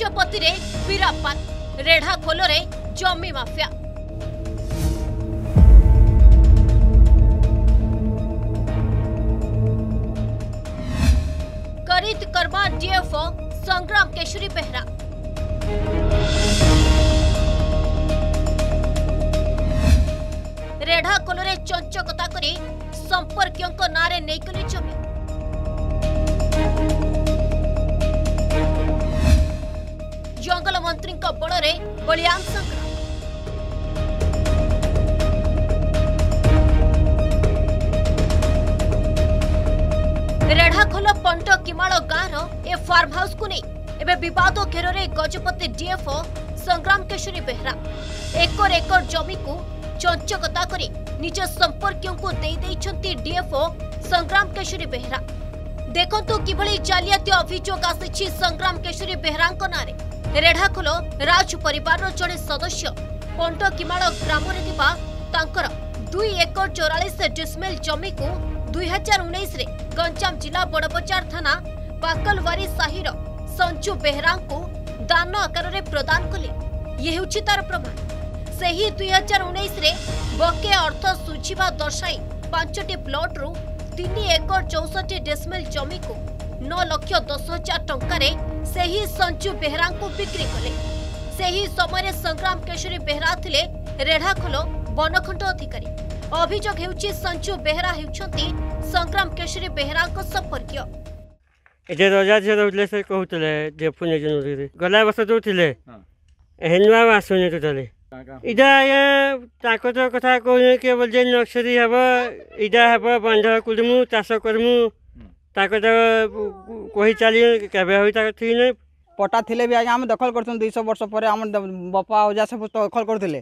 ଗଜପତିରେ ବିରାପାତ ରେଢ଼ା ଖୋଲରେ ଜମି ମାଫିଆ करीत कर्मा डीएफओ संग्राम केशरी बेहरा रेढ़ा कोलरे चंचकता कर संपर्क नारे नहीं जमी ଅଞ୍ଚଳରେ ଗୋଳିଆମ୍ ସଂଗ୍ରହ ରେଢ଼ାଖୋଲ ପଣ୍ଟ କିମାଳ ଗାଁର ଏ ଫାର୍ମ ହାଉସ୍କୁ ନେଇ ଏବେ ବିବାଦ ଘେରରେ Gajapati DFO Sangram Keshari Behera acre acre ଜମିକୁ ଚଞ୍ଚକତା କରି ନିଜ ସମ୍ପର୍କୀୟଙ୍କୁ ଦେଇଦେଇଛନ୍ତି ଡିଏଫ୍ଓ ସଂଗ୍ରାମ କେଶରୀ ବେହେରା ଦେଖନ୍ତୁ କିଭଳି ଜାଲିଆତି ଅଭିଯୋଗ ଆସିଛି ସଂଗ୍ରାମ କେଶରୀ ବେହେରାଙ୍କ ନାଁରେ ରେଢ଼ାଖୋଲ ରାଜ ପରିବାରର ଜଣେ ସଦସ୍ୟ ପଣ୍ଟକିମାଳ ଗ୍ରାମରେ ଥିବା ତାଙ୍କର ଦୁଇ ଏକର ଚଉରାଳିଶ ଡିସମିଲ ଜମିକୁ ଦୁଇ ହଜାର ଉଣେଇଶରେ ଗଞ୍ଜାମ ଜିଲ୍ଲା ବଡ଼ବଜାର ଥାନା ବାକଲୱାରୀ ସାହିର ସଞ୍ଜୁ ବେହେରାଙ୍କୁ ଦାନ ଆକାରରେ ପ୍ରଦାନ କଲେ ଇଏ ହେଉଛି ତାର ପ୍ରମାଣ ସେହି ଦୁଇ ହଜାର ଉଣେଇଶରେ ବକେ ଅର୍ଥ ସୁଝିବା ଦର୍ଶାଇ ପାଞ୍ଚଟି ପ୍ଲଟ୍ରୁ ତିନି ଏକର ଚଉଷଠି ଡିସମିଲ ଜମିକୁ ନଅ ଲକ୍ଷ ଦଶ ହଜାର ଟଙ୍କାରେ ସେହି ସଞ୍ଜୁ ବେହେରାଙ୍କୁ ବିକ୍ରି କଲେ ସେହି ସମୟରେ ସଂଗ୍ରାମ କେଶରୀ ବେହେରା ଥିଲେ ରେଢ଼ାଖୋଲ ବନଖଣ୍ଡ ଅଧିକାରୀ ଅଭିଯୋଗ ହେଉଛି ସଞ୍ଜୁ ବେହେରା ହେଉଛନ୍ତି ସଂଗ୍ରାମ କେଶରୀ ବେହେରାଙ୍କ ସମ୍ପର୍କୀୟ ଯେ ରଜା ଝିଅ ରହୁଥିଲେ ସେ କହୁଥିଲେ ଯେ ପୁଣି ରହୁଥିଲେ ଗଲା ବର୍ଷ ଦେଉଥିଲେ ହେନୁଆ ଆସୁନି ଟୋଟାଲି ଇଟା ଆଜ୍ଞା ତାଙ୍କ ତ କଥା କହୁନି କେବଳ ଯେ ନକ୍ସରୀ ହେବ ଇଟା ହେବ ବନ୍ଧ କୁଡ଼ିମୁ ଚାଷ କରିମୁ ତାଙ୍କ କହି ଚାଲି କେବେ ହୋଇ ତାକୁ ଠିକ ନାହିଁ ପଟା ଥିଲେ ବି ଆଜ୍ଞା ଆମେ ଦଖଲ କରିଥିଲୁ ଦୁଇଶହ ବର୍ଷ ପରେ ଆମ ବାପା ଅଜା ସବୁ ଦଖଲ କରୁଥିଲେ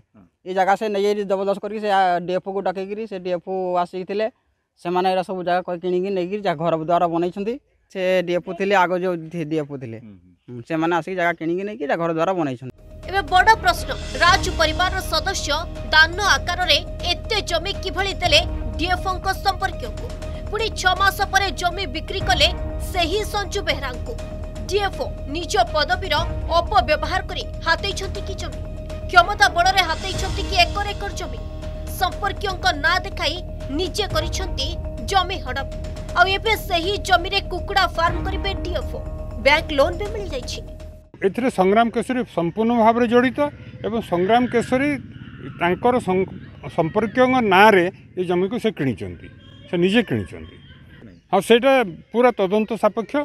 ଏ ଜାଗା ସେ ନେଇଯାଇ ଜବରଦସ୍ତ କରିକି ସେ ଡିଏଫ୍ଓକୁ ଡକେଇକିରି ସେ ଡିଏଫ୍ଓ ଥିଲେ ସେମାନେ ଏଗୁଡ଼ା ସବୁ ଜାଗା କିଣିକି ନେଇକିରି ଘର ଦ୍ୱାର ବନେଇଛନ୍ତି ସେ ଡିଏଫ୍ଓ ଥିଲେ ଆଗ ଯେଉଁ ଡିଏଫ୍ଓ ଥିଲେ ସେମାନେ ଆସିକି ଜାଗା କିଣିକି ନେଇକି ଘର ଦ୍ୱାର ବନେଇଛନ୍ତି ଏବେ ବଡ଼ ପ୍ରଶ୍ନ ରାଜ ପରିବାରର ସଦସ୍ୟ ଦାନ ଆକାରରେ ଏତେ ଜମି କିଭଳି ଦେଲେ ଡିଏଫ୍ଓଙ୍କ ସମ୍ପର୍କୀୟକୁ पुणी छमास जमी बिक्री कले संजु बेहरा डीएफओ निज पदवीर अपव्यवहार कर हाथी कि जमी क्षमता बल में हाथी कि एकर एकर जमी संपर्क ना देखा निजे जमी हड़प आई जमीन कुकुड़ा फार्म करेंगे डीएफओ बैंक लोन भी मिल जाए ए संग्राम केशरी संपूर्ण भाव में जड़ित संग्राम केशरी संपर्क ना जमी को से किणी से निजे कि हाँ से पूरा तदंत सापेक्ष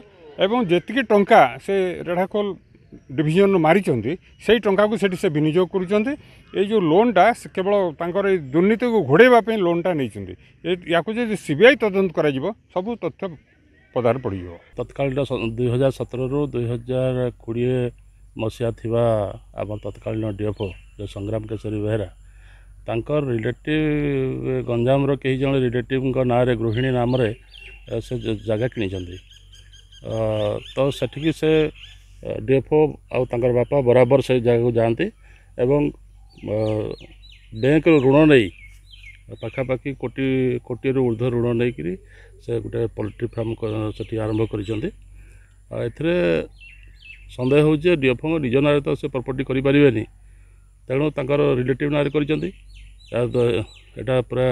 जी टा से रेढ़ाखोल डिजन रु मारी से टा को विनिजोग कर जो लोनटा केवल दुर्नीति घोड़ेबाप लोनटा नहीं या सीबीआई तदंत कर सब तथ्य पदार पड़ तत्काल दुई हजार सतर रु दुई हजार कोड़े मसीहा आम तत्कालीन डीएफओ जो संग्राम केशरी बेहरा ତାଙ୍କ ରିଲେଟିଭ୍ ଗଞ୍ଜାମର କେହି ଜଣେ ରିଲେଟିଭ୍ଙ୍କ ନାଁରେ ଗୃହିଣୀ ନାମରେ ସେ ଜାଗା କିଣିଛନ୍ତି ତ ସେଠିକି ସେ ଡି ଏଫ୍ ଓ ଆଉ ତାଙ୍କର ବାପା ବରାବର ସେ ଜାଗାକୁ ଯାଆନ୍ତି ଏବଂ ବ୍ୟାଙ୍କରୁ ଋଣ ନେଇ ପାଖାପାଖି କୋଟି କୋଟିଏରୁ ଉର୍ଦ୍ଧ୍ୱ ଋଣ ନେଇକରି ସେ ଗୋଟେ ପୋଲଟ୍ରି ଫାର୍ମ ସେଠି ଆରମ୍ଭ କରିଛନ୍ତି ଆଉ ଏଥିରେ ସନ୍ଦେହ ହେଉଛି ଯେ ଡିଏଫ୍ଓଙ୍କ ନିଜ ନାଁରେ ତ ସେ ପ୍ରପର୍ଟି କରିପାରିବେନି ତେଣୁ ତାଙ୍କର ରିଲେଟିଭ୍ ନାଁରେ କରିଛନ୍ତି ଏଇଟା ପୁରା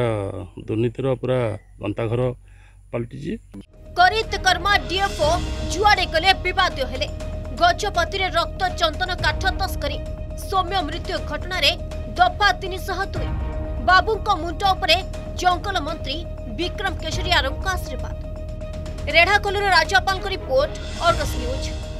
ଦୁର୍ନୀତିର ପୁରା ଗନ୍ତାଘର ପାଲଟିଛି କରିତ କର୍ମା ଡିଏଫଓ ଯୁଆଡ଼େ ଗଲେ ବିବାଦୀୟ ହେଲେ ଗଜପତିରେ ରକ୍ତ ଚନ୍ଦନ କାଠ ତସ୍କରୀ ସୌମ୍ୟ ମୃତ୍ୟୁ ଘଟଣାରେ ଦଫା ତିନିଶହ ଦୁଇ ବାବୁଙ୍କ ମୁଣ୍ଡ ଉପରେ ଜଙ୍ଗଲ ମନ୍ତ୍ରୀ ବିକ୍ରମ କେଶରିଆରଙ୍କ ଆଶୀର୍ବାଦ ରେଢ଼ାଖୋଲରୁ ରାଜ୍ୟପାଳଙ୍କ ରିପୋର୍ଟ ଅର୍ଗସ୍ ନ୍ୟୁଜ୍